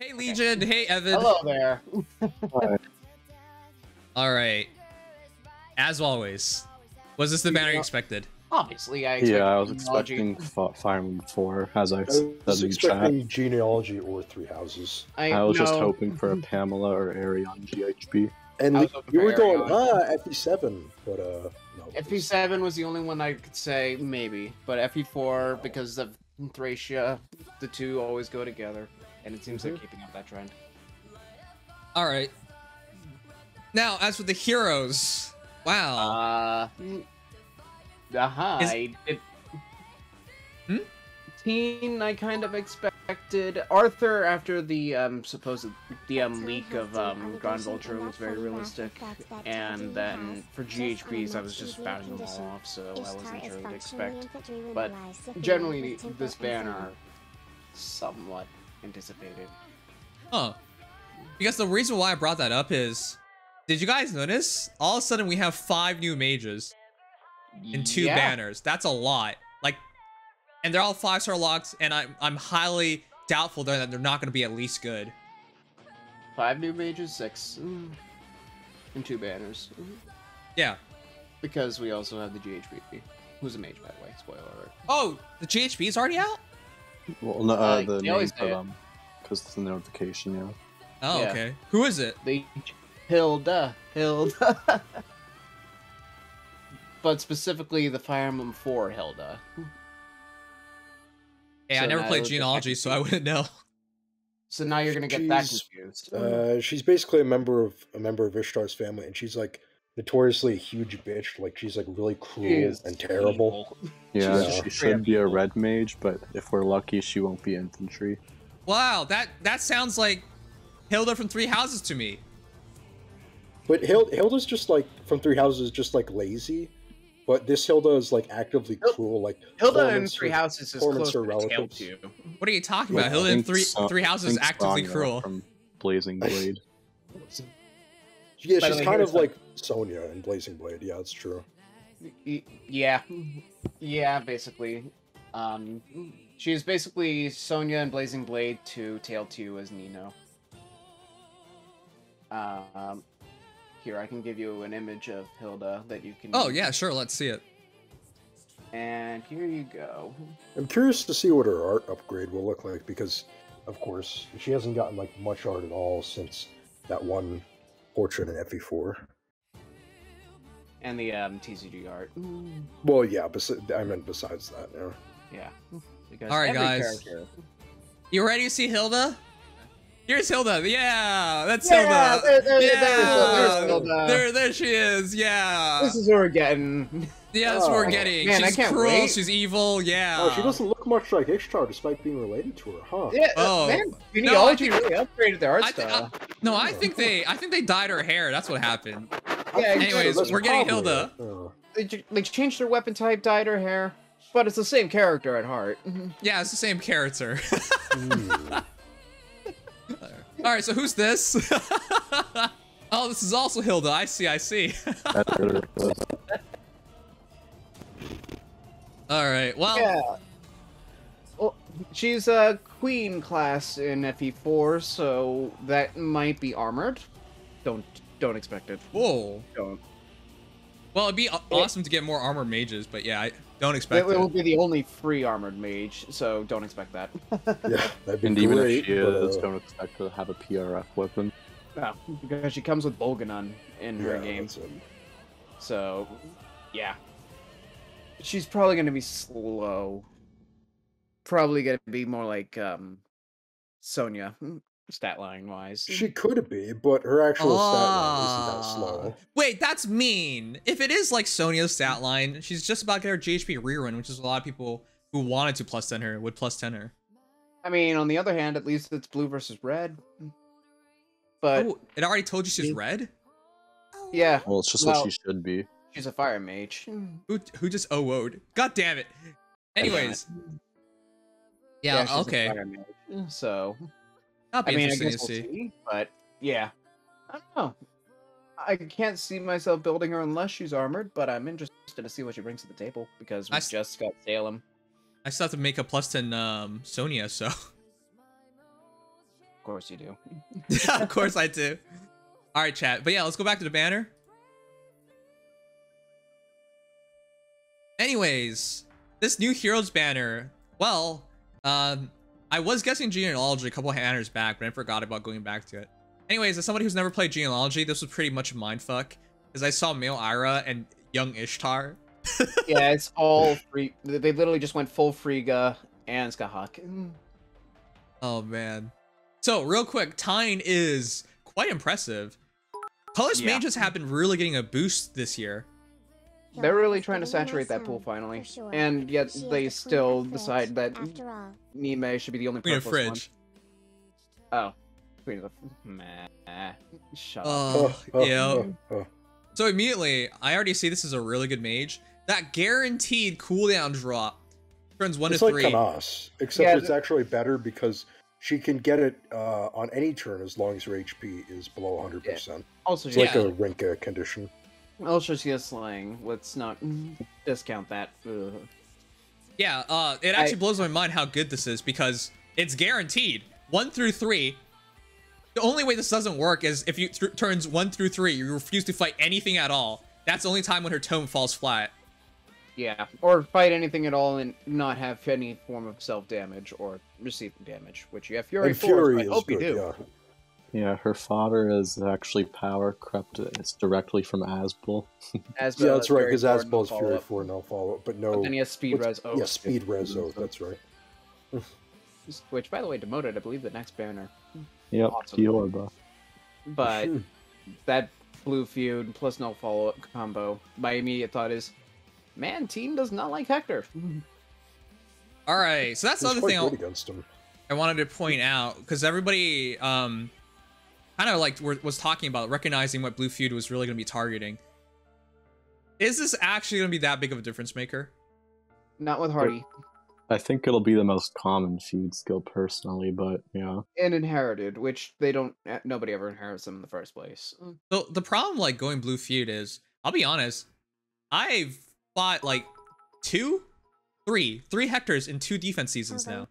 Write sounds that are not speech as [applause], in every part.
Hey Legion, hey Evan. Hello there. All right. As always, was this the banner you expected? Obviously, I Yeah, I was genealogy. expecting Fi- Fire Emblem 4, as I I said in chat. expecting genealogy or three houses. I, I was just hoping for a [laughs] Pamela or Arion GHB. And I you for were going, Arion. ah, FE7, but uh, no. FE7 was the only one I could say maybe, but FE4 because of Thracia, the two always go together, and it seems they're keeping up that trend. All right. Now, as for the heroes, wow. Uh, uh-huh. Is- I did. Hmm? Tine, I kind of expected. Arthur, after the um, supposed the um, leak of um, Gronnvulture, was very realistic. And then for GHBs, I was just bouncing them all off, so I wasn't sure what to expect. But generally, this banner somewhat anticipated. Huh. Because the reason why I brought that up is, did you guys notice? All of a sudden, we have five new mages in two Yeah. banners. That's a lot. Like, and they're all five star locks, and I'm I'm highly doubtful that they're not going to be at least good. Five new mages, six. Mm. And two banners. Mm. Yeah. Because we also have the GHB, who's a mage, by the way. Spoiler alert. Oh, the GHB is already out. Well, no, uh, Uh, the name for them, because it's a notification, yeah. Oh, Yeah. okay. Who is it? The Hilda. Hilda. [laughs] but specifically the Fire Emblem 4 Hilda. Hey, I never played genealogy, so I wouldn't know. [laughs] So now you're gonna get that confused. Uh, she's basically a member of a member of Ishtar's family, and she's like notoriously a huge bitch. Like she's like really She cruel is and terrible. evil. Yeah, She's she should be a red mage, but if we're lucky, she won't be infantry. Wow, that that sounds like Hilda from Three Houses to me. But Hild- Hilda's just like from Three Houses, just like lazy. But this Hilda is like actively Hil- cruel. Like Hilda in Three her- Houses is torments close her to Tail relatives. too. What are you talking about? I Hilda in Three so- Three Houses is actively Sonya cruel. From Blazing Blade. [laughs] Yeah, she's kind of the- like Sonya in Blazing Blade. Yeah, it's true. Yeah, yeah, basically. Um, she is basically Sonya and Blazing Blade to Tail 2 as Nino. Um, here I can give you an image of Hilda that you can. Oh yeah, sure. Let's see it. And here you go. I'm curious to see what her art upgrade will look like because, of course, she hasn't gotten like much art at all since that one portrait in FE4. And the um, TCG art. Well, yeah, besi- I meant besides that. Yeah. Yeah. Because All right, guys. character- You ready to see Hilda? Here's Hilda. Yeah, that's Yeah, Hilda. there- there- yeah, there's- there's Hilda. there, there she is. Yeah, This is what we're getting. yeah, that's what we're Oh, getting. man, I she's can't cruel. wait. She's evil. Yeah. Oh, she doesn't look much like Ishtar despite being related to her, huh? Yeah, Oh. man, genealogy think- really upgraded their art I thi- style. No, I think they, I think they dyed her hair. That's what happened. Yeah, anyways, that's we're getting Hilda. it. Oh. they, they changed their weapon type, dyed her hair, but it's the same character at heart. [laughs] Yeah, it's the same character. [laughs] Hmm. All right, so who's this? [laughs] oh, this is also Hilda. I see. I see. That's really good. All right. Well, Yeah. Well, she's a queen class in FE4, so that might be armored. Don't don't expect it. whoa. Don't. Well, it'd be aw- awesome to get more armor mages, but yeah, I don't expect It, it will be the only free armored mage, so don't expect that. [laughs] Yeah, that'd be And even great. if she is, uh, don't expect to have a PRF weapon. no, because she comes with Bolganon in her yeah, game. that's. So, yeah. She's probably going to be slow. Probably going to be more like um Sonya, stat line wise. She could be, but her actual stat line isn't that Ah. slow. Wait, that's mean. If it is like Sonya's stat line, she's just about to get her GHB rerun, which is a lot of people who wanted to plus 10 her would plus 10 her. I mean, on the other hand, at least it's blue versus red. But oh, it already told you she's red? yeah, Well, it's just Well- what she should be. she's a fire mage. Who who just oh woed? God damn it. Anyways. Yeah, she's a okay. fire mage, So, That'll I mean, I guess to we'll see. see. But yeah, I don't know. I can't see myself building her unless she's armored, but I'm interested to see what she brings to the table because we I just got Salem. I still have to make a plus 10 um Sonya, so Of course you do. [laughs] of course I do. [laughs] All right, chat. But yeah, let's go back to the banner. Anyways, this new heroes banner. Well, um, I was guessing genealogy a couple banners back, but I forgot about going back to it. Anyways, as somebody who's never played genealogy, this was pretty much a mindfuck. Because I saw male Ayra and young Ishtar. [laughs] yeah, it's all free. They literally just went full Friege and Scathach. Oh man. So real quick, Tine is quite impressive. Colorless Yeah. mages have been really getting a boost this year. They're really trying to saturate that pool finally, and yet they still decide that Nime should be the only Queen of purpless Friege. one. Oh, Queen of the Meh. Shut up. Oh, oh, yeah. oh, oh. So immediately, I already see this is a really good mage. That guaranteed cooldown drop turns one It's to like three. Canas, except Yeah, it's actually better because she can get it uh, on any turn as long as her HP is below 100%. Also, It's she like a Rinka condition. Also she has slang. Let's not discount that. Ugh. Yeah, uh, it actually I- blows my mind how good this is because it's guaranteed one through three. The only way this doesn't work is if you th- turns one through three, you refuse to fight anything at all. That's the only time when her tome falls flat. Yeah, or fight anything at all and not have any form of self damage or receive damage, which you have Fury and for. Fury so I hope good, you do. yeah. Yeah, her father is actually power crept. It's directly from Asbel. [laughs] As Yeah, that's right, Fury because four, no Asbel is Fury follow-up. 4, no follow-up, but no... But then he has speed what's- res. Oh, yeah, Speed Res, oh, that's right. which by the way demoted, I believe the next banner. Yep, Awesome. Kiorba. But that blue feud plus no follow up combo, my immediate thought is, man, Tine does not like Hector. All right, so that's the He's other quite thing I'll, good against him. I wanted to point out because everybody um kind of like were, was talking about recognizing what Blue Feud was really going to be targeting. Is this actually going to be that big of a difference maker? Not with Hardy. I think it'll be the most common feud skill personally, but yeah. And inherited, which they don't. eh, Nobody ever inherits them in the first place. So the problem like going Blue Feud is, I'll be honest, I've fought like two, three, three Hectors in two defense seasons now.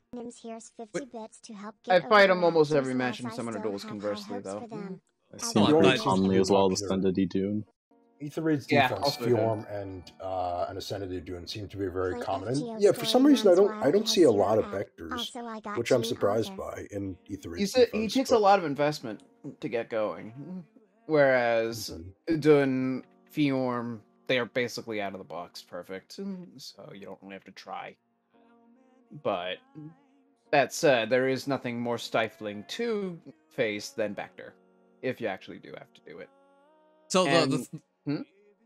I fight them almost every match in Summoner Duels conversely, though. I Come see on, pretty bud. commonly as well the Popular. Stendedy Dune. Aether Raid's Yeah, defense, also Fjorm and uh, and Ascended Dune seem to be very common. And yeah, for some reason I don't I don't see a lot of Hectors, which I'm surprised by in Aether Raid's He's he defense, takes a lot of investment to get going, whereas Mhm. Dun, Fjorm, they are basically out of the box perfect, so you don't really have to try. But that said, there is nothing more stifling to face than Hector, if you actually do have to do it. So the, And- the, Hmm?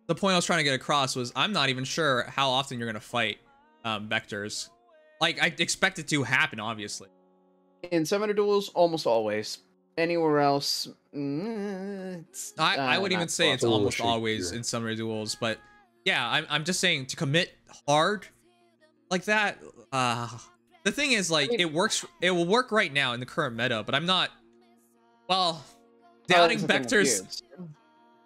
the point I was trying to get across was I'm not even sure how often you're going to fight um, Hectors. Like, I expect it to happen, obviously. In Summoner Duels, almost always. Anywhere else, mm, it's, I, I uh, would even say it's almost always here. in summer duels, but yeah, I'm, I'm just saying to commit hard like that. Uh, the thing is, like, mean- it works. It will work right now in the current meta, but I'm not. Well, Well, doubting that's the vectors.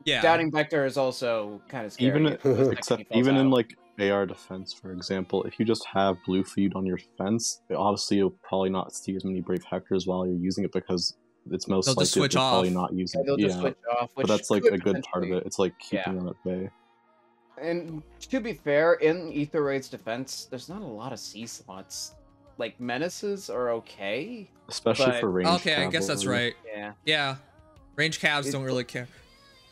Yeah, Doubting Vector is also kind of scary. Even if [laughs] except he falls even in like AR defense, for example, if you just have blue feed on your fence, honestly you'll probably not see as many brave hectors while you're using it because it's most They'll likely just switch you're probably not using Yeah, they'll it. just Yeah, switch off. Which but that's like a good part of it. It's like keeping Yeah. them at bay. And to be fair, in Aether Raid's defense, there's not a lot of C slots. Like menaces are okay. Especially But- for range. okay, I guess that's right. Yeah. Yeah, range calves It- don't really care.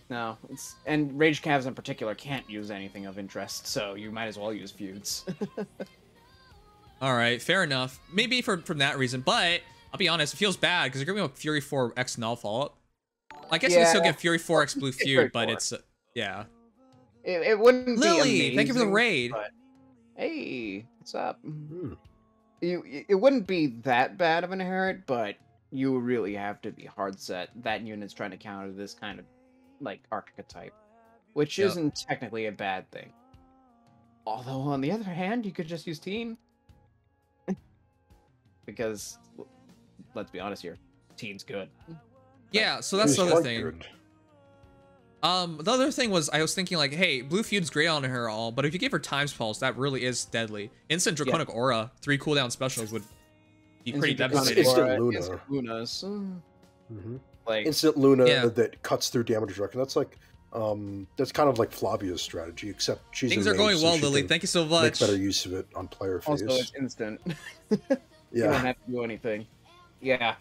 No, it's and Rage Calves in particular can't use anything of interest, so you might as well use feuds. [laughs] All right, fair enough. Maybe for from that reason, but I'll be honest, it feels bad because you're giving up Fury 4 X null follow up. I guess you can still Yeah. get Fury 4 X Blue It's [laughs] Fury Feud, but 4. it's uh, yeah. it, it wouldn't Lily, be thank you for the raid. but- Hey, what's up? Hmm. You, it wouldn't be that bad of an inherit, but you really have to be hard set. That unit's trying to counter this kind of like archetype, which Yep. isn't technically a bad thing. Although on the other hand, you could just use team [laughs] because l- let's be honest here, team's good. Yeah, so that's the other thing. Um, the other thing was I was thinking like, hey, Blue Feud's great on her all, but if you give her Times Pulse, that really is deadly. Instant Draconic Aura, three cooldown specials would be pretty Instant devastating. Instant Conqueror, Luna. Instant Lunas. mm, hmm Like Instant Luna Yeah. that cuts through damage reduction. That's like, um, that's kind of like Flavia's strategy, except she's Things are going so well, she Lily. Thank you so much. Make much. better use of it on player phase. also it's instant. [laughs] you don't have to do anything. Yeah.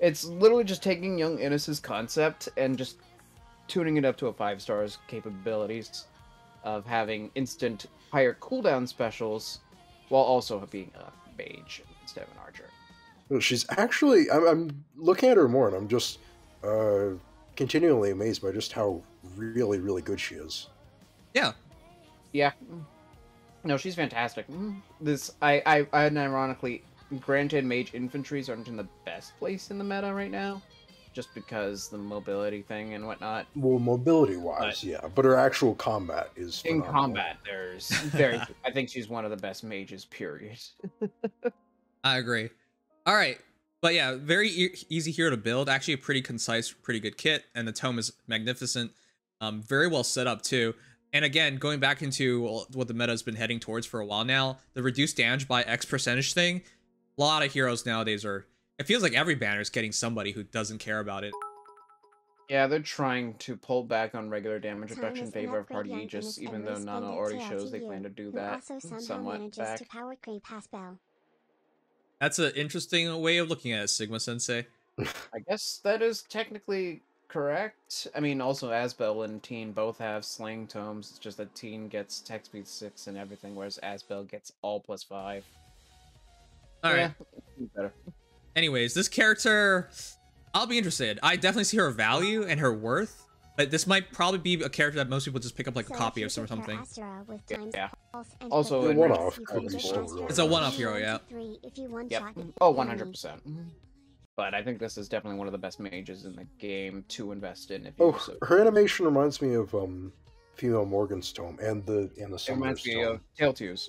It's literally just taking Young Innis's concept and just tuning it up to a five stars capabilities of having instant higher cooldown specials while also being a mage instead of an archer. Well, she's actually. I'm, I'm looking at her more, and I'm just uh, continually amazed by just how really, really good she is. Yeah. Yeah. No, she's fantastic. Mm. This I I and ironically, granted, mage infantries aren't in the best place in the meta right now, just because the mobility thing and whatnot. Well, mobility wise, yeah, but her actual combat is In phenomenal. combat, there's very. [laughs] I think she's one of the best mages. Period. [laughs] I agree. All right. But yeah, very e- easy hero to build. Actually, a pretty concise, pretty good kit, and the tome is magnificent. Um, very well set up too. And again, going back into what the meta has been heading towards for a while now, the reduced damage by X percentage thing. A lot of heroes nowadays are. It feels like every banner is getting somebody who doesn't care about it. Yeah, they're trying to pull back on regular damage Time reduction in favor of party young Aegis, even though Nanna already shows they plan to do that somewhat back. to power creep That's an interesting way of looking at it, Sigma Sensei. I guess that is technically correct. I mean, also Asbel and Tine both have slang tomes. It's just that Tine gets tech speed six and everything, whereas Asbel gets all plus five. All right. Yeah, better. Anyways, this character, I'll be interested. I definitely see her value and her worth, but this might probably be a character that most people just pick up like a copy of some or something. Yeah. times Yeah. pulse and Also, quick in release, one-off, you could can be get still Astra really It's a one-off hero, yeah. three if you one Yep. Oh, 100%. But I think this is definitely one of the best mages in the game to invest in if you Oh, so. her animation reminds me of um, female Morgan's tome and the and the It Summoner's reminds me tome. of Tailtiu.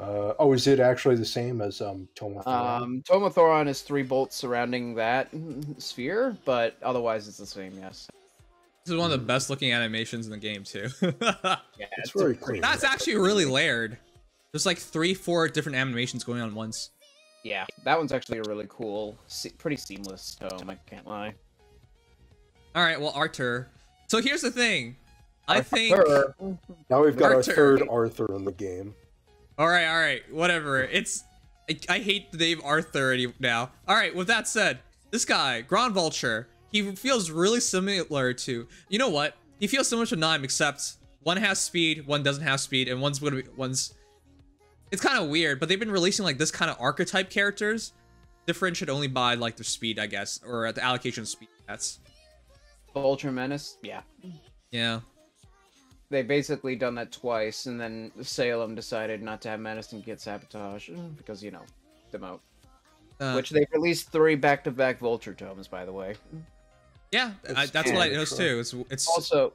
Uh, oh, is it actually the same as um, Toma? Thoron? Um, Tomothoron is three bolts surrounding that sphere, but otherwise it's the same, yes. This is one of the best looking animations in the game too. [laughs] Yeah, it's a very clean. That's actually really layered. There's like three, four different animations going on at once. Yeah, that one's actually a really cool, pretty seamless tome, I can't lie. All right, well, Arthur. So here's the thing. I think. Arthur. now we've got Arthur. our third Arthur in the game. All right, all right, whatever. It's. I, I hate the name Arthur any- now. All right, with that said, this guy, Grand Vulture, he feels really similar to. You know what? He feels similar to Nime, except one has speed, one doesn't have speed, and one's gonna be one's. It's kind of weird, but they've been releasing like this kind of archetype characters, differentiated only by like their speed, I guess, or at the allocation of speed. That's Vulture Menace, yeah. yeah. They basically done that twice, and then Salem decided not to have Madison get Sabotage, mm, because, you know, demote. Uh, Which they released three back-to-back Vulture tomes, by the way. yeah, I, that's what I true, noticed too. It's it's Also,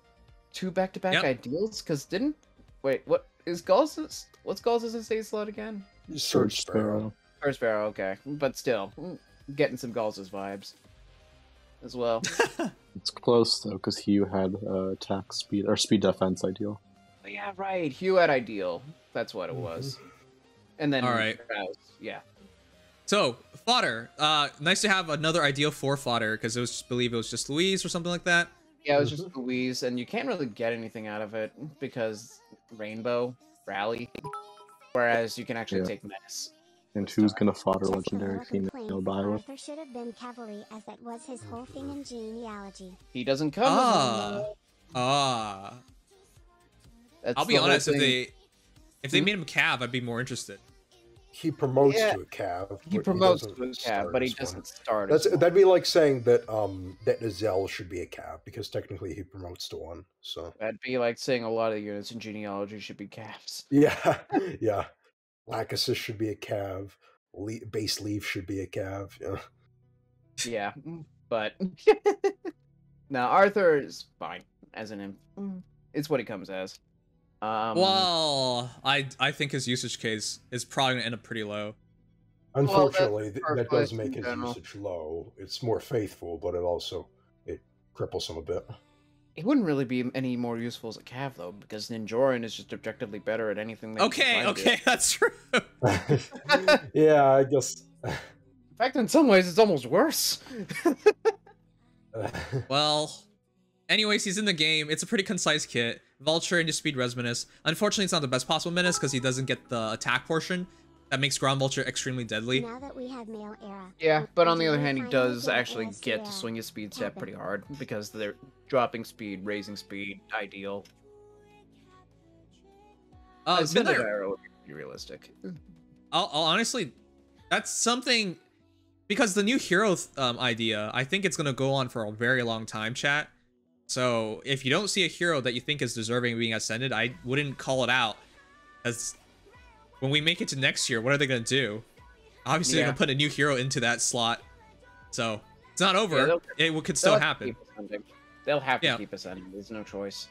two back-to-back Yep. ideals, because didn't... Wait, what is Gauss's... What's Gauss's estate slot again? Surge Sparrow. First Sparrow, okay. But still, mm, getting some Gauss's vibes. As well. [laughs] It's close though, because Hugh had uh, attack speed or speed defense ideal. Oh, yeah, right. Hugh at Ideal. That's what it was. And then... All right. Rouse, Yeah. So, fodder. Uh, nice to have another ideal for fodder because it was, believe it was just Louise or something like that. Yeah, it was just Louise, and you can't really get anything out of it because Rainbow, Rally, whereas you can actually Yeah. take Menace. And who's gonna fodder Just legendary more female complaints. by with? Arthur should have been cavalry, as that was his whole thing in genealogy. He doesn't come. Ah. Ah. That's I'll be the whole honest. If they if they Hmm? made him Cav, I'd be more interested. He promotes Yeah, to a cav. he but promotes doesn't to a cab, start but he doesn't start. That's as that'd be like saying that um that Nazelle should be a Cav because technically he promotes to one. So That'd be like saying a lot of the units in genealogy should be calves. yeah, [laughs] yeah. Lachesis should be a cav. Le- base leaf should be a cav. Yeah. Yeah, mm, but [laughs] now Arthur is fine as an imp. Mm, It's what he comes as. Um, well, I I think his usage case is probably gonna end up pretty low. Unfortunately, th- that does make his general. usage low. It's more faithful, but it also it cripples him a bit. He wouldn't really be any more useful as a cav though, because Ninjoran is just objectively better at anything. That Okay, can find okay, [laughs] that's true. [laughs] yeah, I guess. In fact, in some ways, it's almost worse. [laughs] Well, anyways, he's in the game. It's a pretty concise kit. Vulture into Speed Res Menace. Unfortunately, it's not the best possible Menace because he doesn't get the attack portion. That makes Gronnvulture extremely deadly. Now that we have male era. yeah, but on the other hand, he does actually get to swing his speed uh, step pretty hard because they're dropping speed, raising speed, ideal. Uh, Midnight- arrow would be realistic. I'll, I'll honestly, that's something because the new hero um, idea. I think it's gonna go on for a very long time, chat. So if you don't see a hero that you think is deserving of being ascended, I wouldn't call it out. As when we make it to next year, what are they gonna do? Obviously, they're gonna put a new hero into that slot. So it's not over. they'll- it could still happen. Keep ascending. They'll have to Yeah. keep ascending. There's no choice.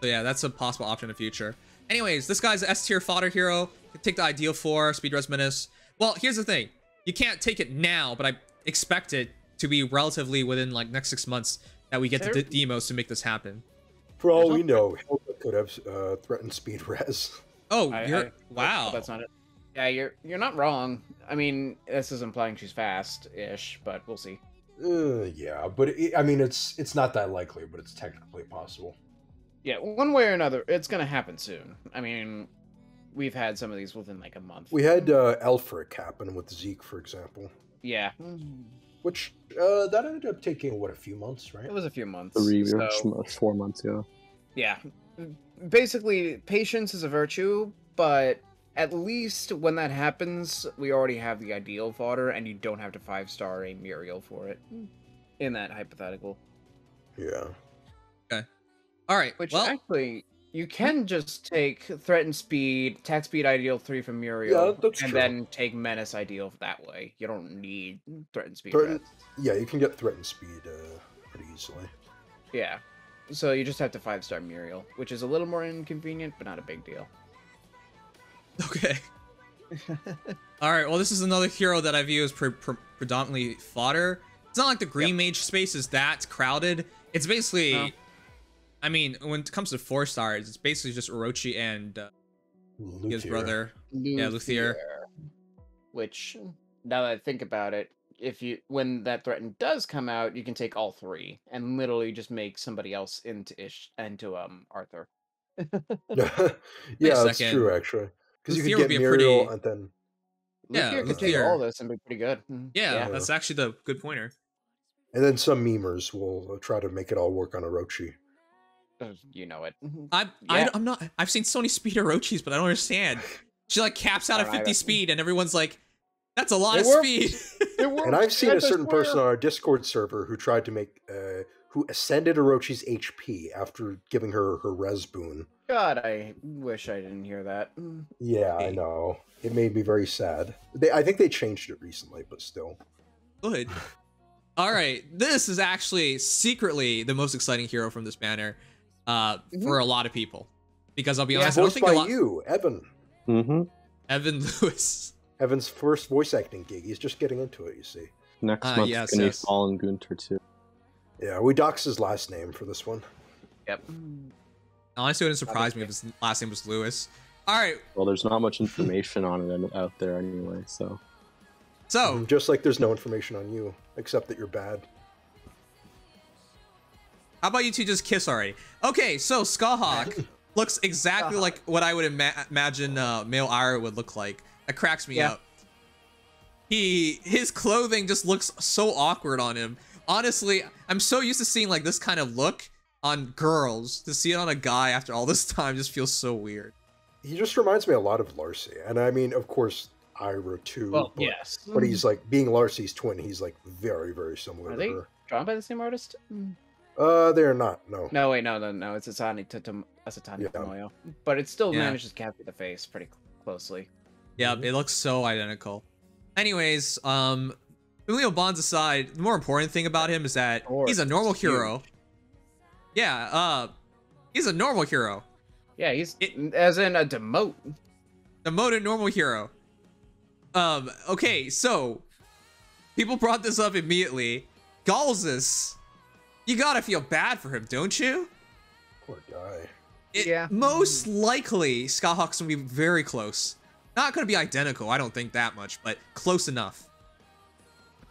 So yeah, that's a possible option in the future. Anyways, this guy's S tier fodder hero. Can take the ideal four, speed res menace. Well, here's the thing. You can't take it now, but I expect it to be relatively within like next six months that we get the There- d- demos to make this happen. For all There's we know, Hilda could have uh, threatened speed res. Oh, I- you're I- wow. That's not it. Yeah, you're you're not wrong. I mean, this is implying she's fast-ish, but we'll see. Uh, yeah, but it, I mean, it's it's not that likely, but it's technically possible. Yeah, one way or another, it's gonna happen soon. I mean, we've had some of these within like a month. We had uh, Elfric happen with Zeke, for example, Yeah, which uh, that ended up taking what a few months, right? it was a few months. Three or so, four months, yeah. yeah, basically, patience is a virtue, but at least when that happens, we already have the ideal fodder, and you don't have to five star a Muriel for it. In that hypothetical, Yeah. Okay. All right. which well, actually. You can just take threaten speed, attack speed ideal three from Muriel, Yeah, and true. then take menace ideal that way. You don't need threaten speed. Threaten- Yeah, you can get threatened speed uh, pretty easily. Yeah. So you just have to five star Muriel, which is a little more inconvenient, but not a big deal. Okay. [laughs] All right. Well, this is another hero that I view as pre- pre- predominantly fodder. It's not like the green mage space is that crowded. It's basically, No. I mean, when it comes to four stars, it's basically just Orochi and uh, his Luthier. brother. Yeah, Luthier. Which, now that I think about it, if you when that threaten does come out, you can take all three and literally just make somebody else into Ish into um Arthur. [laughs] [laughs] yeah, Wait that's true actually. Because you Luthier could would get be a Muriel pretty- and then Yeah, Luthier could take all this and be pretty good. Mhm. Yeah, that's actually the good pointer. and then some memers will try to make it all work on Orochi. Uh, You know it. Mhm. I, Yeah. I I'm not. I've seen so many speed Orochis, but I don't understand. [laughs] She like caps out at 50 either. speed, and everyone's like, "That's a lot It of works. speed." It works, And I've seen a Santa certain person on our Discord server who tried to make uh, who ascended Orochi's HP after giving her her res boon. God, I wish I didn't hear that. Yeah, I know. It made me very sad. They, I think they changed it recently, but still. Good. All right, this is actually secretly the most exciting hero from this banner, uh, for a lot of people, because I'll be Yeah, honest, I don't Voiced think a by lot. you, Evan. Mm-hmm. Evan [laughs] Lewis. Evan's first voice acting gig. He's just getting into it, you see. Next Ah, month, yes, gonna yes. be Fallen Gunter too. Yeah, we dox his last name for this one. Yep. Honestly, it wouldn't surprise me if his last name was Lewis. All right, Well, there's not much information on it out there anyway, so so Mm, Just like there's no information on you, except that you're bad. How about you two just kiss already? Okay, so Scathach [laughs] looks exactly like what I would ima- imagine uh, male Ayra would look like. That cracks me Yeah. up. He his clothing just looks so awkward on him. Honestly, I'm so used to seeing like this kind of look on girls. To see it on a guy after all this time just feels so weird. He just reminds me a lot of Larcei. And I mean, of course, Ayra too. Well, but, yes. But he's like, being Larcei's twin, he's like very, very similar Are to they her. drawn by the same artist? Uh, they're not, no. No, wait, no, no, no. It's Asani Tatam- Asatani Yeah. Tomoyo. But it still Yeah. manages to capture the face pretty closely. Yeah, it looks so identical. Anyways, um, Julio Bonds aside, the more important thing about him is that Or he's a normal it's huge. hero. Yeah, uh, he's a normal hero. Yeah, he's It- as in a demote. Demoted normal hero. Um, okay, so people brought this up immediately. Galzus, you gotta feel bad for him, don't you? Poor guy. It, Yeah. Most likely, Scathach's gonna be very close Not going to be identical, I don't think that much, but close enough.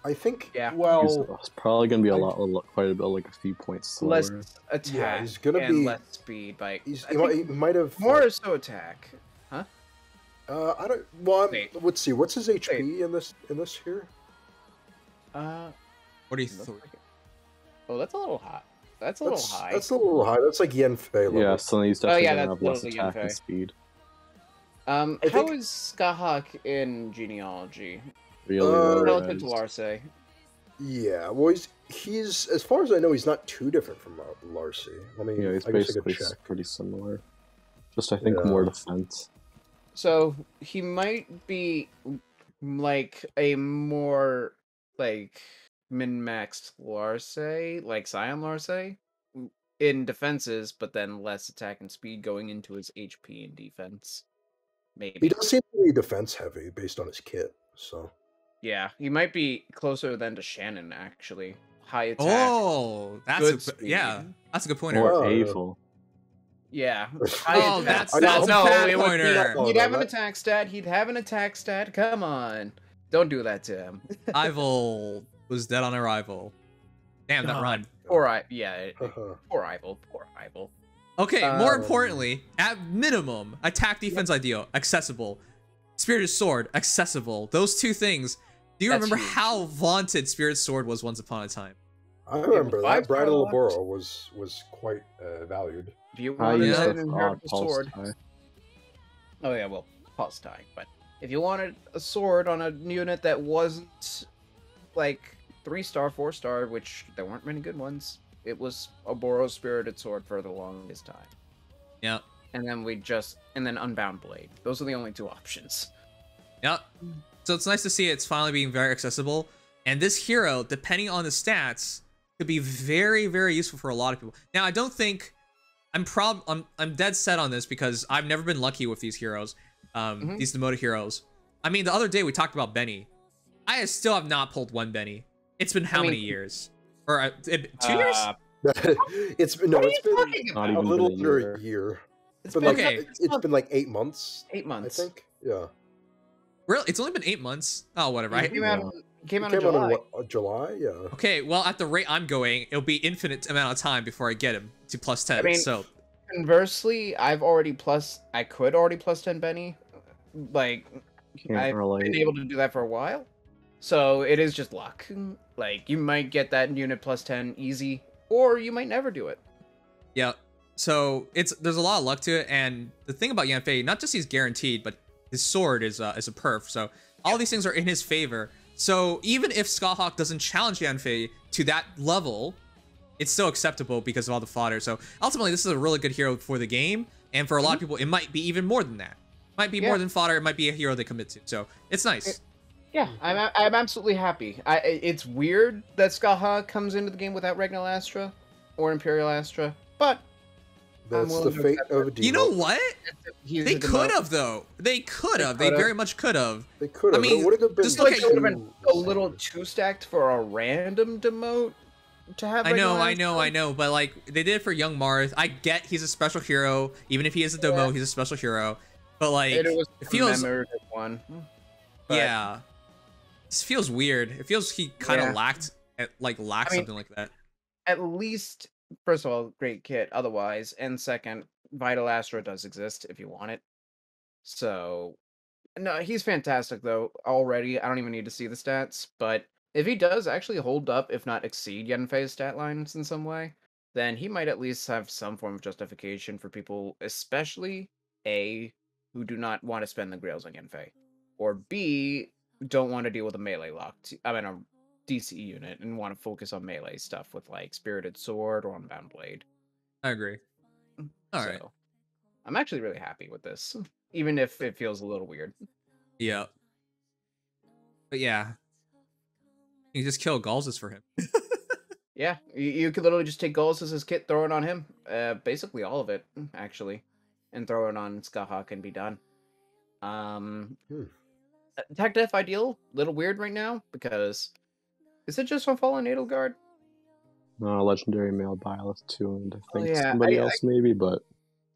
I think. Yeah. Well, it's probably gonna be a I- lot, a lot, quite a bit, like a few points slower. less attack he's gonna and be- less speed. By he's, he, might, he might have more like, or so attack. Huh? Uh, I don't. Well, I'm, let's see. What's his HP in this in this here? Uh, 43. oh, that's a little hot. That's a That's, little high. that's a little high. That's like Yen'fay level. Yeah, so he's Oh, definitely yeah, gonna have less totally attack and speed. Um, I how think- is Scathach in genealogy Really, Uh, low relative to res. Larcei? Yeah. Well, he's he's as far as I know, he's not too different from Lar- Larcei. Let me. Yeah, he's I guess I could basically check. pretty similar. Just I think Yeah. more defense. So he might be like a more like min-maxed Larcei, like Scion Larcei, in defenses, but then less attack and speed going into his HP and defense. Maybe. He does seem to be defense heavy based on his kit. So Yeah, he might be closer than to Shannan actually. High attack. Oh, that's good a, yeah, that's a good pointer. Or Wow. Avel. Yeah. [laughs] Oh, attack. that's- that's know. a bad it would be pointer. Oh, he'd have an attack stat. He'd have an attack stat. Come on, don't do that to him. Eyvel was dead on arrival. Damn that run. Poor I. Yeah. Poor Eyvel. Poor Eyvel. Okay, more Um, importantly, at minimum, attack defense ideal, accessible. Spirited Sword, accessible. Those two things. Do you That's remember huge. how vaunted Spirit Sword was once upon a time? I remember five that. Bride of star left. Laboro was was quite uh, valued. If you I wanted used yeah. an an inheritable sword, tie. oh yeah, well, pulse tie. But if you wanted a sword on a unit that wasn't like three star, four star, which there weren't many good ones, it was a Boros Spirited Sword for the longest time. Yeah. And then we just and then Unbound Blade. Those are the only two options. Yep. So it's nice to see it's finally being very accessible. And this hero, depending on the stats, could be very, very useful for a lot of people. Now, I don't think I'm prob I'm I'm dead set on this because I've never been lucky with these heroes, um, Mhm. these demoted heroes. I mean, the other day we talked about Benny. I still have not pulled one Benny. It's been how I mean- many years? Or uh, it- two years? Uh, [laughs] it's been no, what are it's you been talking Not a little been a under year. a year. It's But been like Okay. it's, it's been like eight months. eight months, I think. Yeah. Really? It's only been eight months. Oh, whatever. It came out. Yeah. It came It out in came out July. in what, July. Yeah. Okay, well, at the rate I'm going, it'll be infinite amount of time before I get him to plus 10. I mean- so, Conversely, I've already plus. I could already plus ten Benny. Like Can't I've relate. been able to do that for a while. So it is just luck. Like you might get that unit plus ten easy, or you might never do it. yeah. So, it's there's a lot of luck to it. And the thing about Yen'fay, not just he's guaranteed, but his sword is uh, is a perf. So, all these things are in his favor. So, even if Scathach doesn't challenge Yen'fay to that level, it's still acceptable because of all the fodder. So, ultimately, this is a really good hero for the game. And for a lot of people, it might be even more than that. Might be more than fodder. It might be a hero they commit to. So, it's nice. Yeah, I'm I'm absolutely happy. I it's weird that Scathach comes into the game without Regnal Astra or Imperial Astra, but That's the fate of a You know what? he's They could have though. They could have. They could've. very much could have. They could have. I mean, it would have been just like look it at- would have been a little too stacked for a random demote to have. I know, I know, I know, but like they did it for Young Mars. I get he's a special hero, even if he is a demo, Yeah. he's a special hero. But like, it was it a feels, one. but- yeah, this feels weird. It feels he kind of Yeah. lacked, eh, like lacked I mean- something like that. at least first of all, great kit otherwise, and second, Vital Astra does exist if you want it. So no, he's fantastic though already. I don't even need to see the stats, but if he does actually hold up, if not exceed Yen'fay's stat lines in some way, then he might at least have some form of justification for people, especially A, who do not want to spend the grails on Yen'fay, or B, don't want to deal with a melee locked I mean a DC unit and want to focus on melee stuff with like Spirited Sword or Unbound Blade. I agree. All right, So, I'm actually really happy with this, even if it feels a little weird. yeah, but yeah, you just kill Galzus for him. [laughs] Yeah, you, you could literally just take Golos as his kit, throw it on him. Uh, basically all of it, actually, and throw it on Scathach and be done. Um, Hmm. Attack Death Ideal, little weird right now because is it just on Fallen Edelgard? No, legendary male Byleth too, and I Oh, think yeah, somebody I- else maybe, but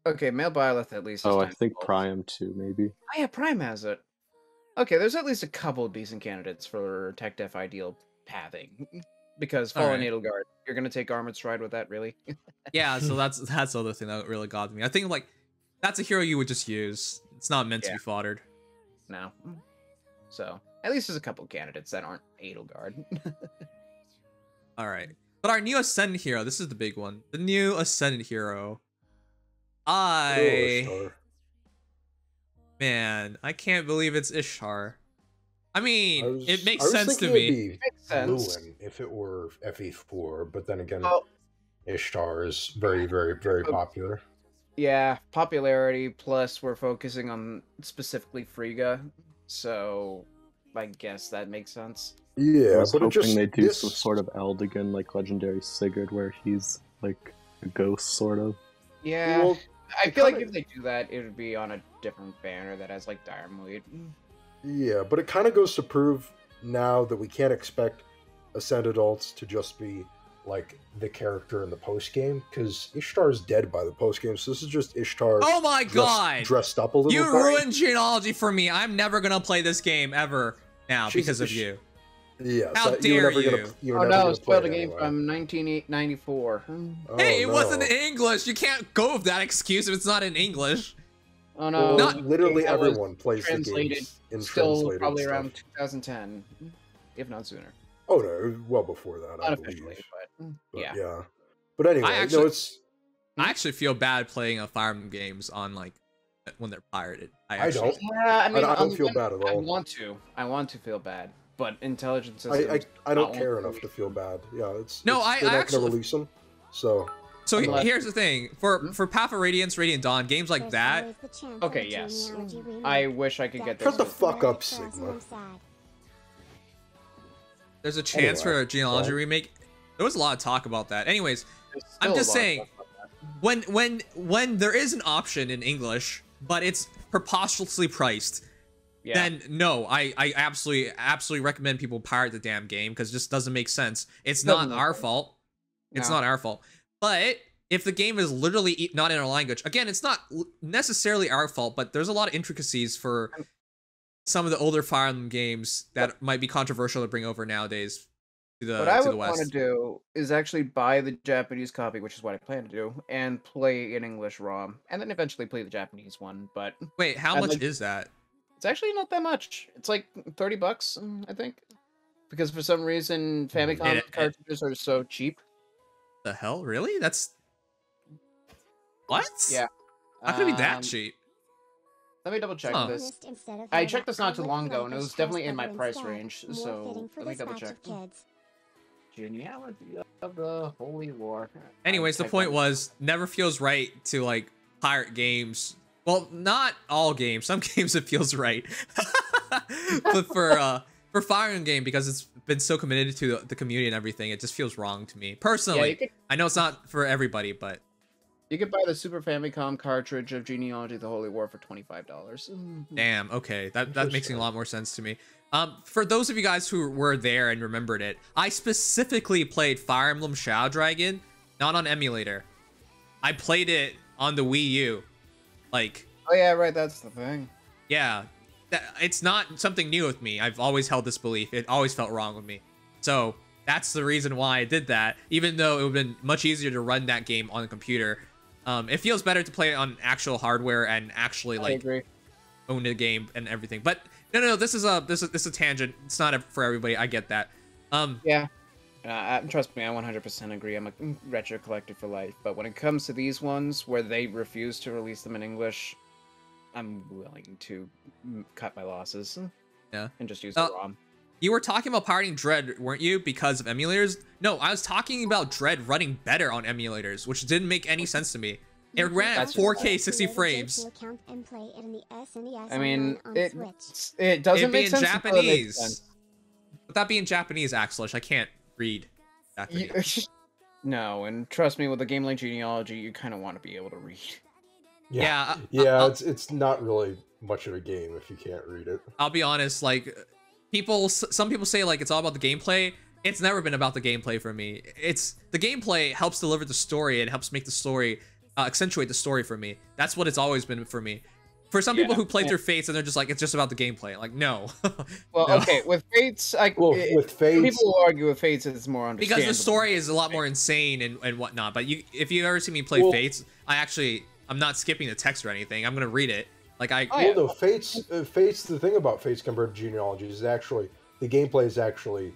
Okay, male Byleth at least. Oh, I think evolved. Priam too, maybe. Oh yeah, Priam has it. Okay, there's at least a couple of decent candidates for Tech Def ideal pathing. [laughs] Because Fallen Alright. Edelgard, you're gonna take Armored Stride with that, really? [laughs] Yeah, so that's that's the other thing that really got me. I think like that's a hero you would just use. It's not meant to be foddered. no. So at least there's a couple candidates that aren't Edelgard. [laughs] All right. But our new Ascendant hero, this is the big one. The new Ascendant hero. I Ishtar. man, I can't believe it's Ishtar. I mean, I was- it makes I was sense to thinking it'd me. be Makes sense. Lewyn if it were FE4, but then again, Oh. Ishtar is very, very, very Oh. popular. yeah, popularity plus we're focusing on specifically Friege, so I guess that makes sense. Yeah, I was but hoping just they do this, some sort of Eldigan like legendary Sigurd where he's like a ghost sort of. Yeah, Well, I feel like kinda- if they do that, it would be on a different banner that has like Diarmuid. Yeah, but it kind of goes to prove now that we can't expect Ascend Adults to just be like the character in the post game because Ishtar is dead by the post game, so this is just Ishtar Oh my dressed, god! dressed up a little. You bit. ruined genealogy for me. I'm never gonna play this game ever now She's- because of sh- you. Yeah, How so you dare were never you. Gonna, you were Oh never no, gonna spoiled play a game anyway. from 1994. Oh, hey, it wasn't English. You can't go with that excuse if it's not in English. Oh no, Well, Not- literally everyone plays the translated games in still translated probably stuff. around 2010, if not sooner. Oh no, well before that, I Not believe. but, mm, But yeah. yeah. But anyway, actually- no, it's I actually feel bad playing a Fire Emblem games on like when they're pirated. I, I don't. Yeah, I mean, I, I don't feel one- bad at all. I want to. I want to feel bad, but intelligence I. I, I don't care enough to feel bad. Yeah, it's No, it's- I- they're I not actually- gonna release them. So So he- here's the thing for Hmm? for Path of Radiance, Radiant Dawn, games like that. always the chance Okay, yes. I wish I could get That's this. Shut the fuck up, it Sigma. There's a chance for a genealogy well. remake. There was a lot of talk about that. Anyways, I'm just saying- stuff like that. when when when there is an option in English, but it's preposterously priced, Yeah. then no, I I absolutely absolutely recommend people pirate the damn game because it just doesn't make sense. It's not our sense. fault. It's No. not our fault. But if the game is literally not in our language, again, it's not necessarily our fault. But there's a lot of intricacies for some of the older Fire Emblem games that might be controversial to bring over nowadays to the what I would the want to do is actually buy the Japanese copy, which is what I plan to do, and play in English ROM, and then eventually play the Japanese one. But Wait, how I'd much like- is that? it's actually not that much. It's like thirty bucks, mm, I think, because for some reason Famicom It- it- cartridges are so cheap. The hell, really? That's what? Yeah. How could it be that Um, cheap? Let me double check Huh. this. Honest instead of I checked this not too long ago, and it was definitely in my price range, so let me double batch check. Genealogy of the Holy War. Anyways, the point was never feels right to like pirate games. Well, not all games. Some [laughs] games it feels right. [laughs] but for uh for Fire Emblem game because it's been so committed to the community and everything, it just feels wrong to me that. Yeah, personally. could, I know it's not for everybody, but you could buy the Super Famicom cartridge of Genealogy of the Holy War for twenty five dollars. damn, okay, that that makes a lot more sense to me. Um, for those of you guys who were there and remembered it, I specifically played Fire Emblem Shadow Dragon, not on emulator. I played it on the Wii U, like Oh yeah, right. That's the thing. yeah that, it's not something new with me i've always held this belief it always felt wrong with me so that's the reason why i did that even though it would have been much easier to run that game on a computer um, it feels better to play it on actual hardware and actually I like agree. own the game and everything but no no no this is a this is this is a tangent it's not for everybody i get that um Yeah. Uh, uh, trust me, I 100% agree. I'm a mm, retro collector for life. But when it comes to these ones where they refuse to release them in English, I'm willing to mm, cut my losses. Yeah. And just use Uh, the ROM. you were talking about pirating dread weren't you because of emulators no i was talking about dread running better on emulators which didn't make any sense to me it ran at 4k 60 frames Account and play it in the SNES I mean, it, it doesn't It'd be make in sense. until it makes. Japanese. But that being Japanese, Axelish, I can't read [laughs] Japanese. No, and trust me, with a game like Genealogy, you kind of want to be able to read. yeah, yeah, I- yeah, I- it's it's not really much of a game if you can't read it. I'll be honest. Like, people, some people say like it's all about the gameplay. It's never been about the gameplay for me. It's the gameplay helps deliver the story and helps make the story uh, accentuate the story for me. That's what it's always been for me. For some people who play Yeah. through Fates and they're just like it's just about the gameplay. Like no, [laughs] Well, No. okay, with Fates, I Well, it- with Fates, people will argue with Fates it's more understandable because the story is a lot more insane and, and whatnot. But you, if you ever see me play Well- Fates, I actually I'm not skipping the text or anything. I'm gonna read it. Like I, Oh, well, no, Fates. Uh, Fates. The thing about Fates compared to genealogy is actually the gameplay is actually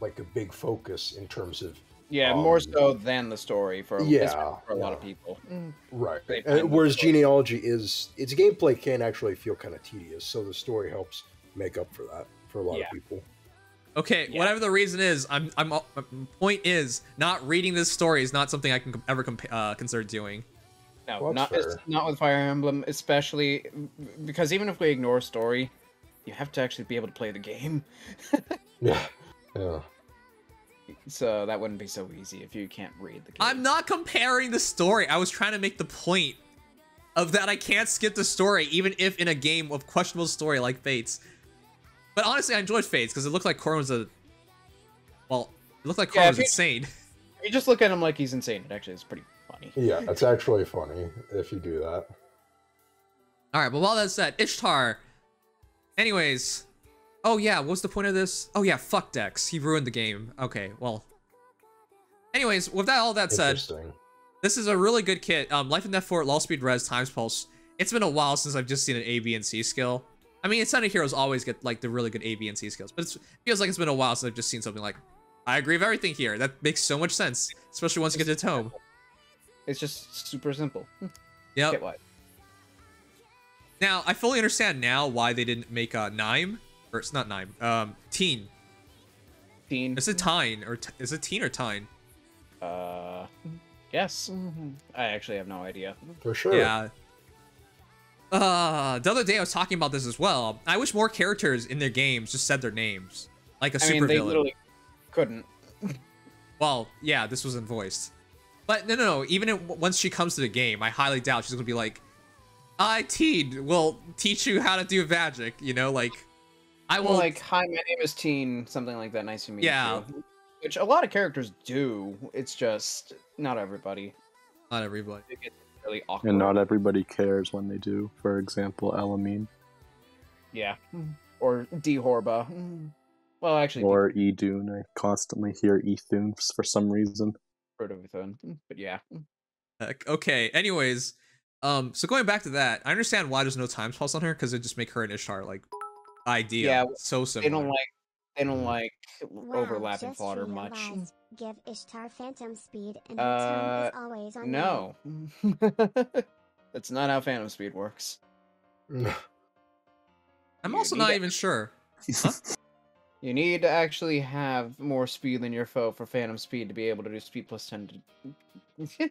like a big focus in terms of Yeah, more um, so than the story for yeah, for a lot of people. right. And whereas genealogy is its gameplay can actually feel kind of tedious, so the story helps make up for that for a lot Yeah. of people. okay, Yeah. whatever the reason is, I'm I'm. My point is not reading this story is not something I can ever comp- uh, consider doing. No, Well, not fair. not with Fire Emblem, especially because even if we ignore story, you have to actually be able to play the game. [laughs] Yeah. Yeah. So that wouldn't be so easy if you can't read the game. I'm not comparing the story. I was trying to make the point of that I can't skip the story, even if in a game of questionable story like Fates. But honestly, I enjoyed Fates because it looked like Corrin was a. Well, it looked like Corrin Yeah, was you- insane. [laughs] If you just look at him like he's insane, it actually is pretty funny. Yeah, it's actually funny if you do that. All right, but while that's said, Ishtar. Anyways, oh yeah, what's the point of this? Oh yeah, fuck Dex. He ruined the game. Okay, well. Anyways, with that all that said, this is a really good kit. Um, Life and Death 4, Law Speed Res, Times Pulse. It's been a while since I've just seen an A, B, and C skill. I mean, Ascended Heroes always get like the really good A, B, and C skills, but it's, it feels like it's been a while since I've just seen something like. I agree with everything here. That makes so much sense, especially once you get to Tome. It's just super simple. Yep. Get? Now I fully understand now why they didn't make uh, Nime, or it's not nine. um, Teen. Teen. Is it Tine or t- is it Teen or Tine? Uh, yes. I actually have no idea. For sure. Yeah. Uh, the other day I was talking about this as well. I wish more characters in their games just said their names, like a I super mean, they villain. literally couldn't. Well, yeah, this wasn't voiced. But no, no, no. Even if, once she comes to the game, I highly doubt she's gonna be like, "I Teen will teach you how to do magic." You know, like, I will like, hi, my name is Teen, something like that. Nice to meet Yeah. you. Which a lot of characters do. It's just not everybody. not everybody. It gets really awkward. And not everybody cares when they do. For example, Elamine Yeah. Or D Horba. Well, actually, or E Dune. I constantly hear Ethune for some reason. Protothon. But yeah. Heck, Okay. Anyways, um, so going back to that, I understand why there's no time pulse on her because it just make her and Ishtar like idea. Yeah, so similar. They don't like they don't like Wow, overlapping just fodder much. realized. Give Ishtar phantom speed and her Uh, is always on No. [laughs] That's not how Phantom Speed works. I'm you also not it. even sure. [laughs] You need to actually have more speed than your foe for Phantom Speed to be able to do speed plus 10 to... [laughs]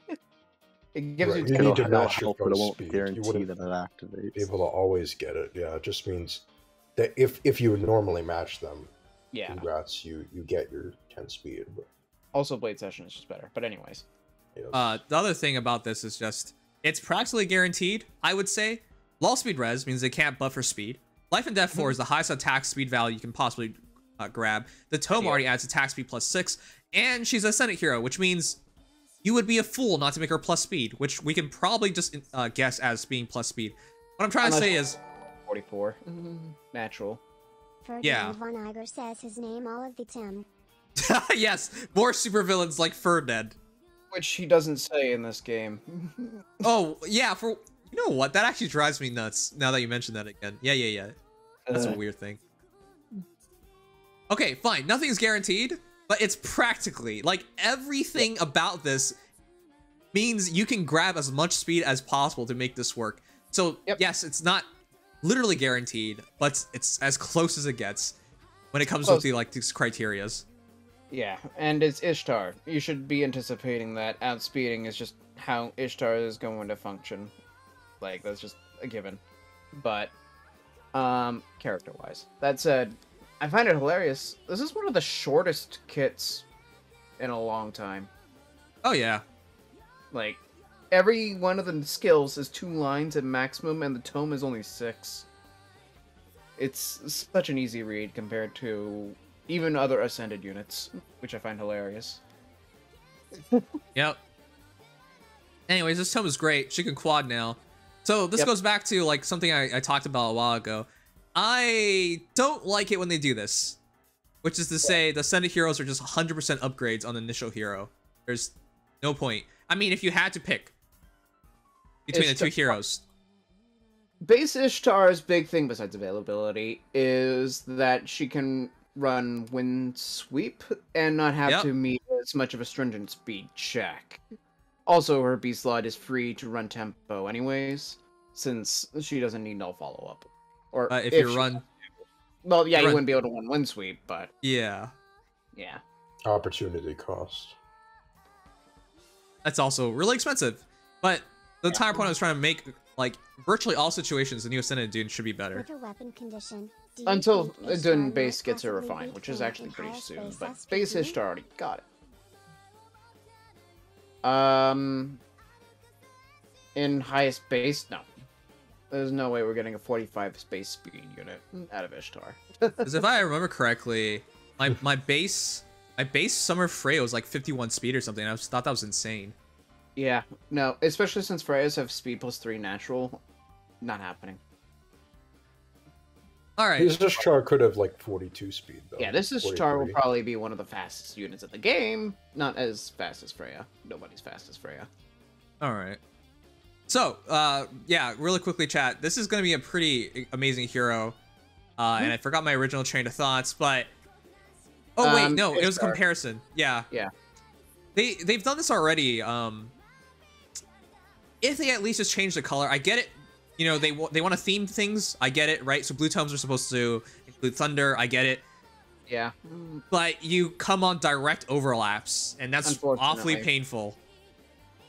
it gives Right, you... you need to it'll match your help, but it foe's won't speed. You guarantee wouldn't that it activates. Be able to always get it. Yeah, it just means that if if you normally match them, Yeah. congrats, you you get your 10 speed. But, Also, Blade Session is just better. But anyways. yes. Uh, the other thing about this is just it's practically guaranteed. I would say law speed res means they can't buffer speed. Life and Death 4 is the highest attack speed value you can possibly uh, grab. The tome Yeah. already adds attack speed plus six, and she's Ascended hero, which means you would be a fool not to make her plus speed, which we can probably just uh, guess as being plus speed. What I'm trying Unless- to say is 44. Natural. Ferdinand Yeah. von Aegir says his name all of the time. [laughs] yes, more supervillains like Ferdinand. Which he doesn't say in this game. [laughs] Oh yeah, for you know what? That actually drives me nuts. Now that you mention that again. Yeah, yeah, yeah. That's a Uh, weird thing. Okay, fine. Nothing's guaranteed, but it's practically like everything about this means you can grab as much speed as possible to make this work. So Yep. yes, it's not literally guaranteed, but it's as close as it gets when it comes Close. with the like these criterias. Yeah, and it's Ishtar. You should be anticipating that outspeeding is just how Ishtar is going to function. Like that's just a given. But um character wise. That said, I find it hilarious. This is one of the shortest kits in a long time. Oh yeah. Like every one of the skills is two lines at maximum and the tome is only six. It's such an easy read compared to even other ascended units, which I find hilarious. [laughs] Yep. Anyways, this tome is great. She can quad now. So this Yep. goes back to like something I, I talked about a while ago. I don't like it when they do this, which is to say the Ascended heroes are just 100% upgrades on the initial hero. There's no point. I mean, if you had to pick between It's the two heroes, Base Ishtar's big thing besides availability is that she can run wind sweep and not have Yep. to meet as much of a stringent speed check. Also, her B slot is free to run tempo anyways, since she doesn't need no follow up. Or uh, if, you she- run, well, yeah, you wouldn't be able to run wind sweep, but yeah, yeah. Opportunity cost. that's also really expensive. But the entire point I was trying to make, like, virtually all situations the new Ascended Dune should be better. With a weapon condition, Until think Dune base gets her possibly refined, which is actually pretty soon, but base SPP? Ishtar already got it. Um, in highest base, no. There's no way we're getting a 45 space speed unit out of Ishtar. [laughs] Because if I remember correctly, my my base my base summer Freyja was like 51 speed or something. I was, thought that was insane. Yeah, no, especially since Freyja's have speed plus 3 natural. Not happening. All right, Ishtar could have like 42 speed though. Yeah, this Ishtar will probably be one of the fastest units in the game. Not as fast as Freyja. Nobody's fast as Freya. all right. So, uh, yeah, really quickly, chat. This is gonna be a pretty amazing hero, uh, and I forgot my original train of thoughts, but oh wait, Um, no, it was a comparison. Yeah, Yeah. they they've done this already. Um, if they at least just change the color, I get it. You know, they they want to theme things. I get it, right? So blue tomes are supposed to include thunder. I get it. Yeah. but you come on direct overlaps, and that's awfully painful.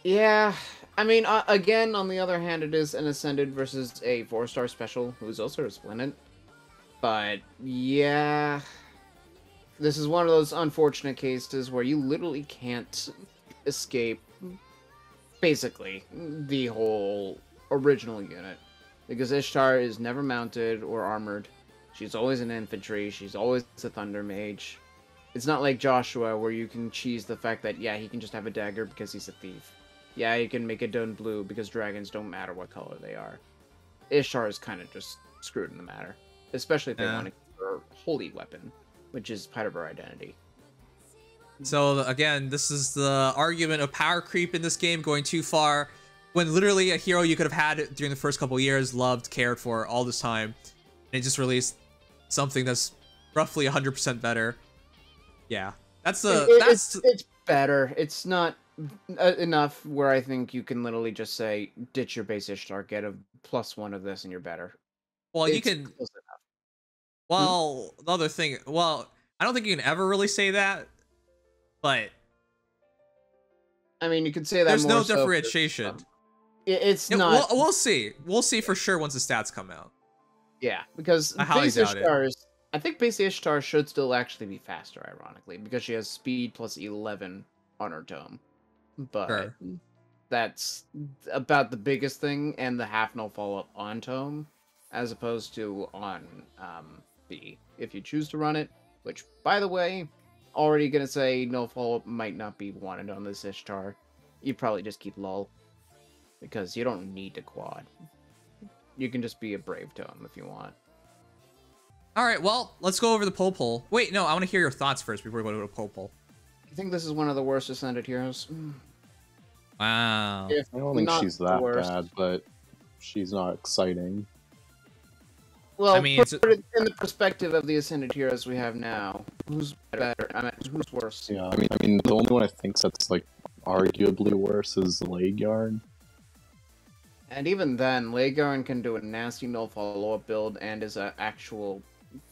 Yeah, I mean, uh, again, on the other hand, it is an Ascended versus a four star special who's also resplendent. But yeah, this is one of those unfortunate cases where you literally can't escape basically the whole original unit because Ishtar is never mounted or armored. She's always an infantry. She's always a thunder mage. It's not like Joshua where you can cheese the fact that yeah he can just have a dagger because he's a thief. Yeah, you can make it done blue because dragons don't matter what color they are. Ishtar is kind of just screwed in the matter, especially if they Yeah. want to give her holy weapon, which is part of her identity. So again, this is the argument of power creep in this game going too far, when literally a hero you could have had during the first couple years, loved, cared for all this time, and it just released something that's roughly 100% better. Yeah, that's the It- that's it's, it's better. It's not uh, enough where I think you can literally just say ditch your base Ishtar, get a plus one of this, and you're better. well you can enough. well the other thing well I don't think you can ever really say that, but I mean, you could say that. there's no so differentiation. It- It's Yeah, not. we'll, we'll see. We'll see for sure once the stats come out. Yeah, because I highly base doubt it. Ishtar's. I think base Ishtar should still actually be faster, ironically, because she has speed plus eleven on her tome. But Sure. that's about the biggest thing, and the half no follow up on tome, as opposed to on um, B. If you choose to run it, which by the way, already gonna say no follow up might not be wanted on this Ishtar. You probably just keep lull, because you don't need to quad. You can just be a brave tome if you want. All right, well, let's go over the poll poll. Wait, no, I want to hear your thoughts first before we go to the poll poll. I think this is one of the worst ascended heroes. Hmm. Wow. If I don't think she's that worst. bad, but she's not exciting. Well, I mean, put it's- it in the perspective of the ascended heroes we have now, who's better? I mean, who's worse? Yeah, I mean, I mean, the only one I think that's like arguably worse is Leg And even then, Laegjarn can do a nasty no follow up build and is an actual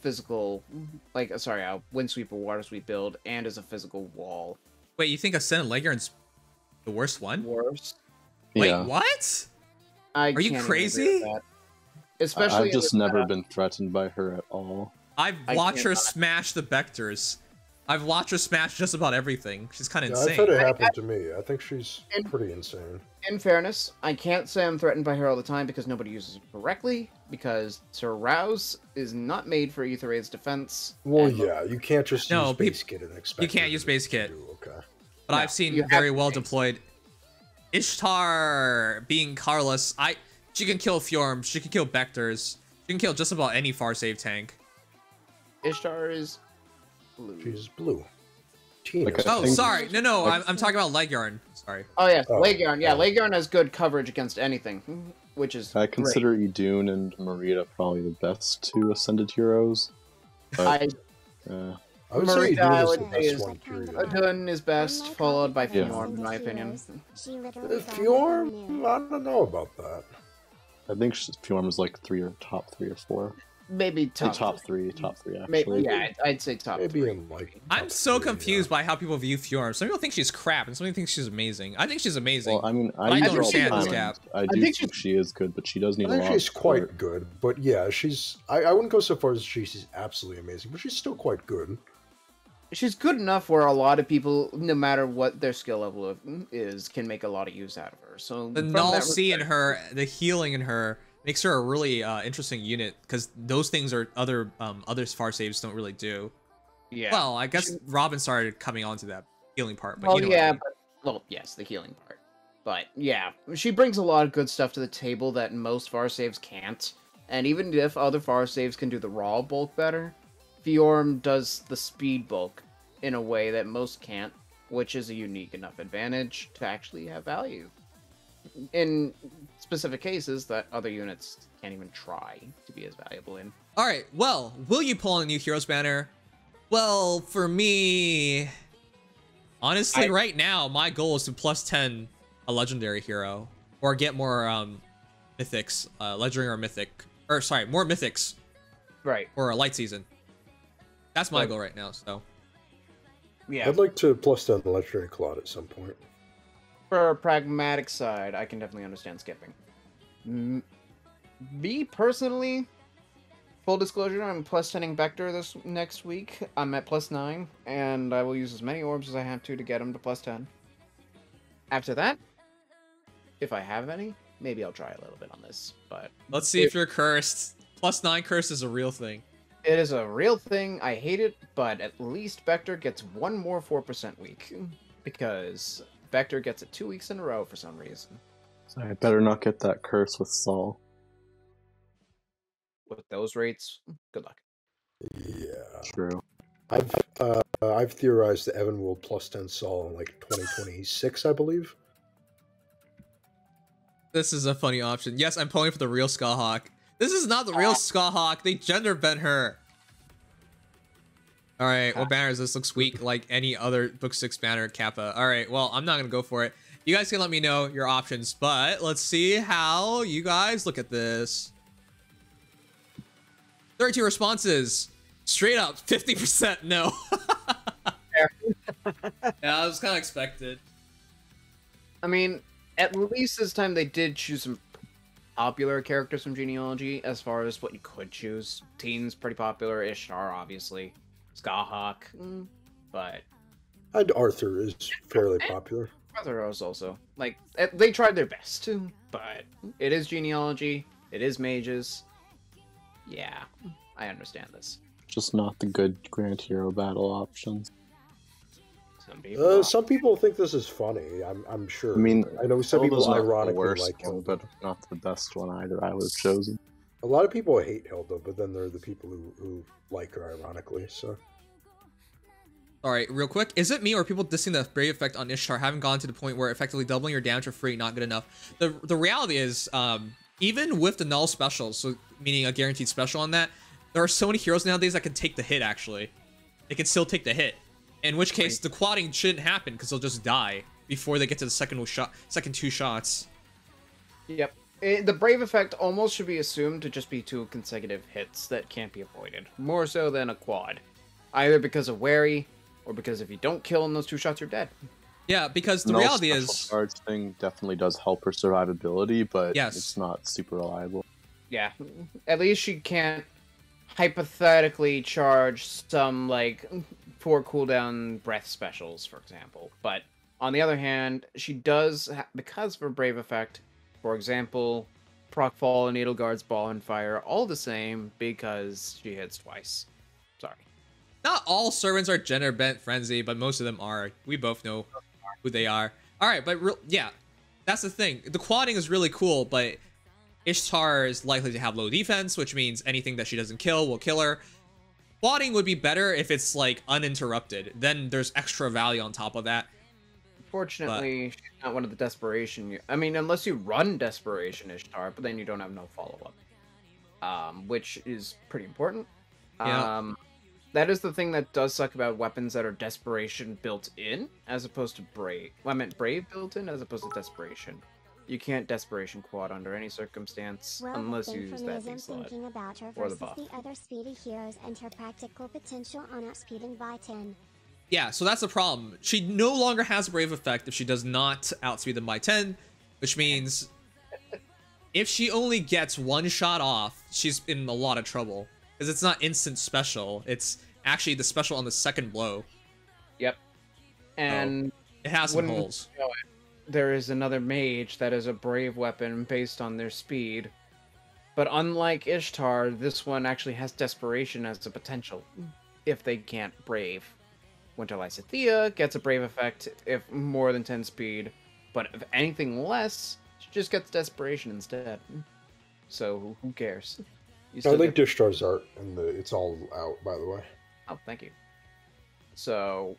physical, like, sorry, a windsweep or water sweep build and is a physical wall. Wait, you think Ascended Laegjarn's the worst one? Worse. Wait, yeah, what? I Are you can't even agree with crazy? That. I- Especially I've just never meta. been threatened by her at all. I've watched her smash the Vectors. I've watched her smash just about everything. She's kind of Yeah, I've insane. had it happen to me. I think she's And- pretty insane. In fairness, I can't say I'm threatened by her all the time because nobody uses it correctly, because Sir Rouse is not made for Aether Raid's defense. Well, and- yeah, you can't just No, use base kit and expect. You can't use to base kit. do Okay. but No, I've seen very well deployed. Ishtar being Carlos, I she can kill Fjorm, she can kill Vectors, she can kill just about any far save tank. Ishtar is blue. She's blue. Like Oh, sorry, no, no, like- I'm, I'm talking about Laegjarn. Sorry. Oh yeah, Oh, Laegjarn. Yeah. Laegjarn has good coverage against anything, which is I great. consider Idunn and Mareeta probably the best two ascended heroes. But, I uh, I would say Mareeta, I is would say best is- one. Idunn is best, followed by Yeah. In my opinion. She literally Uh, saw Fjorm. I don't know about that. I think she's- Fjorm is like three or top three or four. Maybe Top, top. top three, top three Maybe, actually. yeah, I'd, I'd say top. Maybe three. in like. I'm so three, confused yeah. by how people view Fjorm. Some people think she's crap, and some people think she's amazing. I think she's amazing. Well, I mean, I, I don't her all the understand this gap. I do think think, she is good, but she does need I a think lot she's quite good, but yeah, she's. I, I wouldn't go so far as she's absolutely amazing, but she's still quite good. She's good enough where a lot of people, no matter what their skill level is, can make a lot of use out of her. So the null C in her, the healing in her, makes her a really uh, interesting unit because those things are other um other far saves don't really do. yeah. Well, I guess She- Robin started coming onto that healing part, but well, you know what I yeah, mean. but well, yes, the healing part. But yeah, she brings a lot of good stuff to the table that most far saves can't. And even if other far saves can do the raw bulk better, Fjorm does the speed bulk in a way that most can't, which is a unique enough advantage to actually have value. In specific cases that other units can't even try to be as valuable in. All right. Well, will you pull on a new heroes banner? Well, for me, honestly, I- right now my goal is to plus ten a legendary hero or get more um mythics, uh, legendary or mythic, or sorry, more mythics Right. for a light season. That's my Right. goal right now. So Yeah. I'd like to plus down the legendary Claude at some point. For a pragmatic side, I can definitely understand skipping. M- me personally, full disclosure, I'm plus 10ing Vector this next week. I'm at plus 9, and I will use as many orbs as I have to to get him to plus 10. After that, if I have any, maybe I'll try a little bit on this. But let's see if you're cursed. Plus nine curse is a real thing. It is a real thing. I hate it, but at least Vector gets one more 4% week. Because Vector gets it two weeks in a row for some reason. So I better not get that curse with Saul. With those rates, good luck. Yeah, True. I've uh, I've theorized that Evan will plus ten Saul in like 2026, I believe. This is a funny option. Yes, I'm pulling for the real Scathach. This is not the real Scathach. They gender bent her. All right, what banner is this? Looks weak like any other book six banner Kappa. All right, well, I'm not gonna go for it. You guys can let me know your options, but let's see how you guys look at this. 32 responses. Straight up, 50% no. [laughs] yeah, that was kind of expected. I mean, at least this time they did choose some popular characters from genealogy as far as what you could choose. Teen's pretty popular, Ishtar obviously, Scathach, mm, but And Arthur is fairly popular. Arthur heroes also. Like eh, they tried their best, but it is genealogy, it is mages. Yeah, I understand this. Just not the good Grand Hero battle options. Some people. Uh, some people think this is funny. I'm I'm sure. I mean, I know some Hilda's people not the ironically worst like one, Hilda. but not the best one either. I would have chosen. A lot of people hate Hilda, but then there are the people who, who like her ironically. So All right, real quick, is it me or people dissing the brave effect on Ishtar haven't gone to the point where effectively doubling your damage for free not good enough? The the reality is, um, even with the null specials, so meaning a guaranteed special on that, there are so many heroes nowadays that can take the hit. Actually, they can still take the hit. In which case, the quadding shouldn't happen because they'll just die before they get to the second shot, second two shots. Yep. Eh, the brave effect almost should be assumed to just be two consecutive hits that can't be avoided, more so than a quad, either because of wary or because if you don't kill in those two shots, you're dead. Yeah, because the Null reality special is, charge thing definitely does help her survivability, but Yes. it's not super reliable. Yeah, at least she can't hypothetically charge some like four cooldown breath specials, for example. But on the other hand, she does because of her brave effect. For example, proc fall and needle guards ball and fire all the same because she hits twice. Sorry. not all servants are gender bent frenzy, but most of them are. We both know who they are. All right, but yeah, that's the thing. The quadding is really cool, but Ishtar is likely to have low defense, which means anything that she doesn't kill will kill her. Quadding would be better if it's like uninterrupted. Then there's extra value on top of that. Fortunately, she's not one of the desperation. I mean, unless you run desperation Ishtar, but then you don't have no follow up, um, which is pretty important. Yeah. Um, that is the thing that does suck about weapons that are desperation built in, as opposed to brave. Well, I meant brave built in, as opposed to desperation. You can't desperation quad under any circumstance Well, unless you use that that is, thing I'm slot. thinking about her or the versus buff. the other speedy heroes and her practical potential on outspeeding by 10. Yeah, so that's the problem. She no longer has a brave effect if she does not outspeed them by 10, which means if she only gets one shot off, she's in a lot of trouble. Because it's not instant special, it's actually the special on the second blow. Yep. And It has some Wouldn't- holes. There is another mage that is a brave weapon based on their speed. But unlike Ishtar, this one actually has desperation as a potential if they can't brave. Winter Lysithea gets a brave effect if more than 10 speed, but if anything less, she just gets desperation instead. So who cares? You I like get- Dishtar's art, and the, it's all out, by the way. Oh, thank you. So,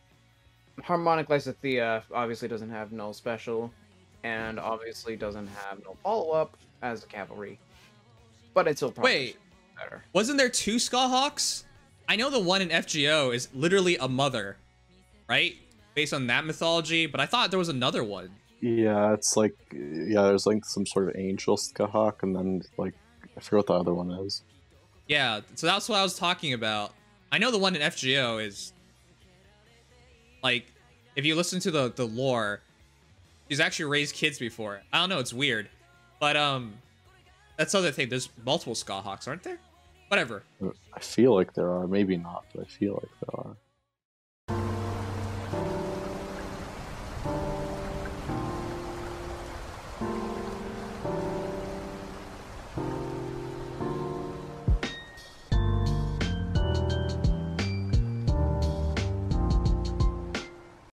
Harmonic Lysithea obviously doesn't have null special, and obviously doesn't have no follow up as a cavalry. But it's still probably Wait, better. wasn't there two Scathachs? I know the one in FGO is literally a mother, right? Based on that mythology, but I thought there was another one. Yeah, it's like yeah, there's like some sort of angel Scathach, and then like I forget what the other one is. Yeah, so that's what I was talking about. I know the one in FGO is like if you listen to the the lore, she's actually raised kids before. I don't know, it's weird. But um that's the other thing. There's multiple Scathachs, aren't there? Whatever. I feel like there are, maybe not, but I feel like there are.